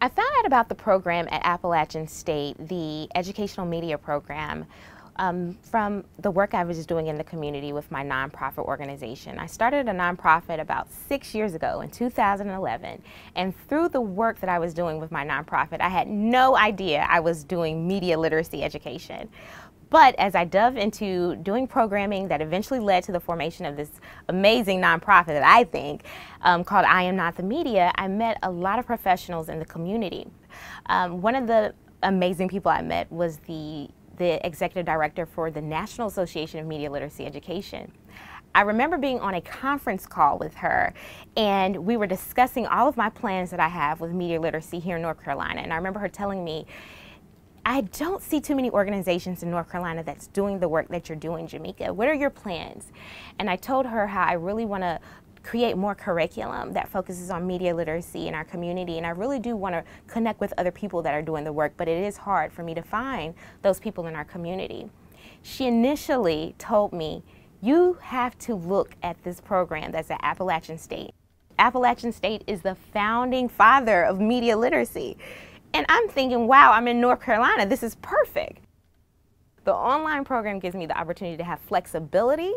I found out about the program at Appalachian State, the educational media program, um, from the work I was doing in the community with my nonprofit organization. I started a nonprofit about six years ago in 2011, and through the work that I was doing with my nonprofit, I had no idea I was doing media literacy education. But as I dove into doing programming that eventually led to the formation of this amazing nonprofit that I think um, called I Am Not the Media, I met a lot of professionals in the community. Um, one of the amazing people I met was the the executive director for the National Association of Media Literacy Education. I remember being on a conference call with her and we were discussing all of my plans that I have with media literacy here in North Carolina. And I remember her telling me, I don't see too many organizations in North Carolina that's doing the work that you're doing, Jimmeka. What are your plans? And I told her how I really want to create more curriculum that focuses on media literacy in our community. And I really do want to connect with other people that are doing the work, but it is hard for me to find those people in our community. She initially told me, you have to look at this program that's at Appalachian State. Appalachian State is the founding father of media literacy. And I'm thinking, wow, I'm in North Carolina. This is perfect. The online program gives me the opportunity to have flexibility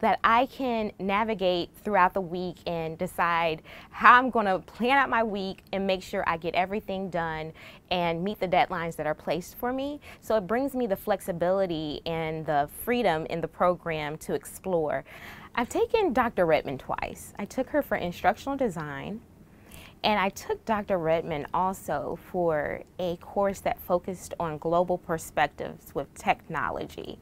that I can navigate throughout the week and decide how I'm going to plan out my week and make sure I get everything done and meet the deadlines that are placed for me. So it brings me the flexibility and the freedom in the program to explore. I've taken Dr. Redmond twice. I took her for instructional design and I took Dr. Redmond also for a course that focused on global perspectives with technology.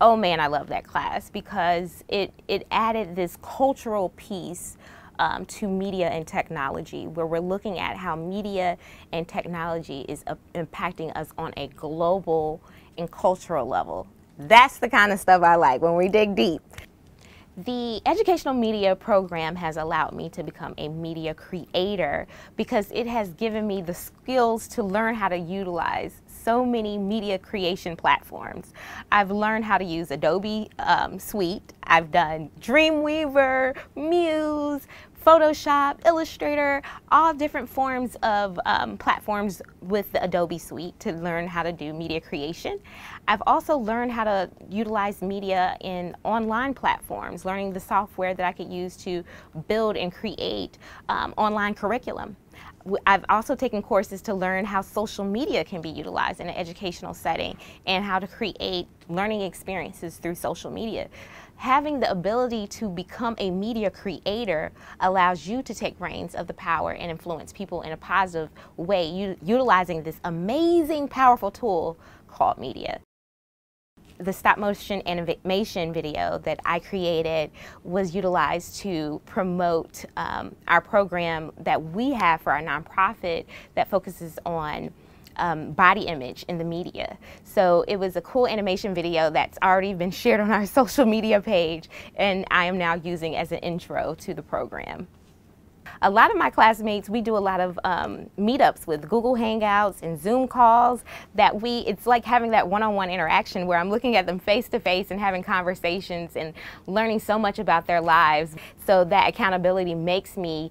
Oh man, I love that class because it, it added this cultural piece um, to media and technology, where we're looking at how media and technology is uh, impacting us on a global and cultural level. That's the kind of stuff I like when we dig deep. The educational media program has allowed me to become a media creator because it has given me the skills to learn how to utilize so many media creation platforms. I've learned how to use Adobe um, Suite. I've done Dreamweaver, Muse, Photoshop, Illustrator, all different forms of um, platforms with the Adobe Suite to learn how to do media creation. I've also learned how to utilize media in online platforms, learning the software that I could use to build and create um, online curriculum. I've also taken courses to learn how social media can be utilized in an educational setting and how to create learning experiences through social media. Having the ability to become a media creator allows you to take reins of the power and influence people in a positive way, utilizing this amazing, powerful tool called media the stop motion animation video that I created was utilized to promote um, our program that we have for our nonprofit that focuses on um, body image in the media. So it was a cool animation video that's already been shared on our social media page and I am now using as an intro to the program a lot of my classmates, we do a lot of um, meetups with Google Hangouts and Zoom calls that we, it's like having that one-on-one -on -one interaction where I'm looking at them face to face and having conversations and learning so much about their lives. So that accountability makes me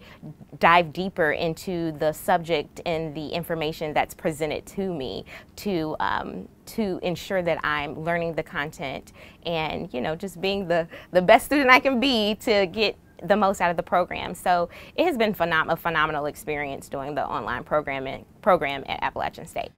dive deeper into the subject and the information that's presented to me to um, to ensure that I'm learning the content and you know just being the the best student I can be to get the most out of the program. So it has been phenom a phenomenal experience doing the online programming program at Appalachian State.